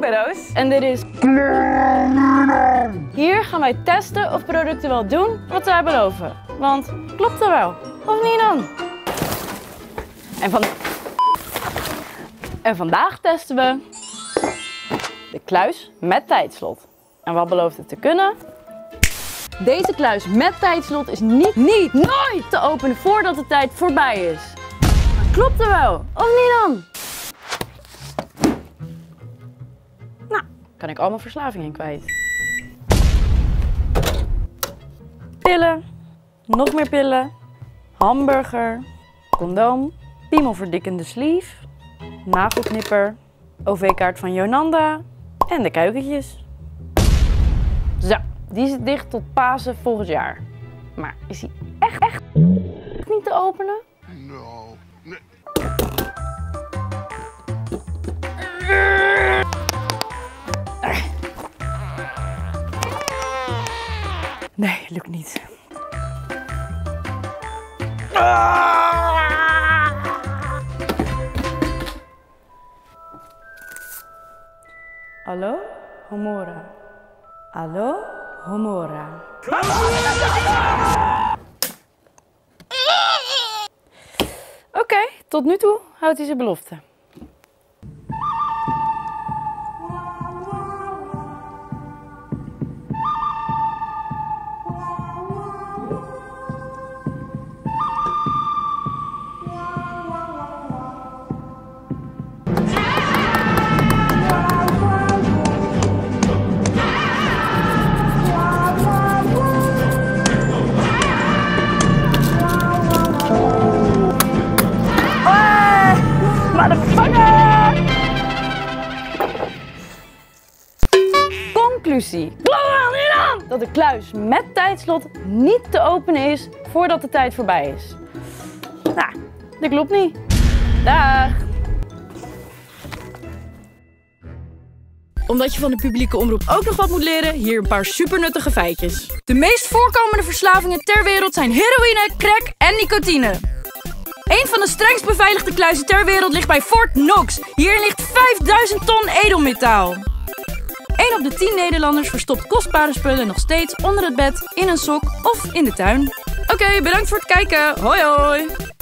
Roos. En dit is... Hier gaan wij testen of producten wel doen wat zij beloven. Want klopt er wel? Of niet dan? En, van... en vandaag testen we de kluis met tijdslot. En wat belooft het te kunnen? Deze kluis met tijdslot is niet, niet, nooit te openen voordat de tijd voorbij is. Klopt er wel? Of niet dan? Kan ik al mijn verslavingen kwijt. Pillen, nog meer pillen, hamburger, condoom, piemelverdikkende sleeve, nagelknipper, OV-kaart van Jonanda en de kuikentjes. Zo, die zit dicht tot Pasen volgend jaar. Maar is die echt, echt niet te openen? No. Nee. Nee, lukt niet. Hallo, Homora. Hallo, Homora. Oké, tot nu toe houdt hij zijn belofte. Conclusie. Dat de kluis met tijdslot niet te openen is voordat de tijd voorbij is. Nou, dat klopt niet. Dag! Omdat je van de publieke omroep ook nog wat moet leren, hier een paar supernuttige feitjes. De meest voorkomende verslavingen ter wereld zijn heroïne, crack en nicotine. Een van de strengst beveiligde kluizen ter wereld ligt bij Fort Knox. Hierin ligt 5000 ton edelmetaal. 1 op de 10 Nederlanders verstopt kostbare spullen nog steeds onder het bed, in een sok of in de tuin. Oké, bedankt voor het kijken. Hoi hoi!